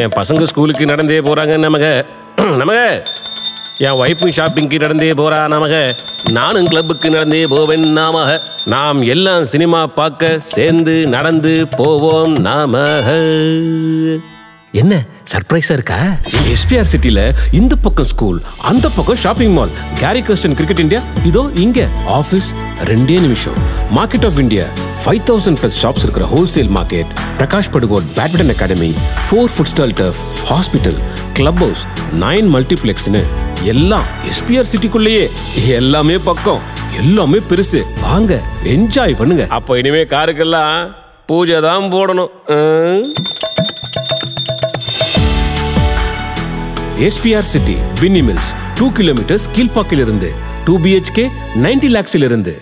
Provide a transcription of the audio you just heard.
என் பசங்க ஸ்கூலுக்கு நடந்தே போறாங்க நமக. நமக. என் ஒய்ஃபும் ஷாப்பிங்க்கு நடந்தே போறா நமக. நானும் கிளப்புக்கு நடந்தே போவேன் நாமக. நாம் எல்லாம் சினிமா பார்க்க சேர்ந்து நடந்து போவோம் நாமக. என்ன சர்ப்ரைஸா இருக்கா? எஸ்பிஆர் சிட்டில இந்த பக்கம் ஸ்கூல் அந்த பக்கம் shopping mall Gary Kirsten cricket India இதோ இங்க ஆபீஸ் ரெண்டே நிமிஷம். Market of India five thousand plus shops இருக்கிற wholesale market Prakash Padukone badminton academy four food stall turf hospital club house nine மல்டிப்ளெக்ஸ்னு எல்லாம் எஸ்பிஆர் சிட்டிக்குள்ளேயே எல்லாமே பக்கம் எல்லாமே பெருசு. வாங்க என்ஜாய் பண்ணுங்க. அப்போ இனிமே காருக்கெல்லாம் பூஜை தான் போடணும். SPR city Binny mills two kilometers கீழ்பாக்கில் இருந்து டூ பிஹெச்கே நைன்டி லேக்ஸில் இருந்து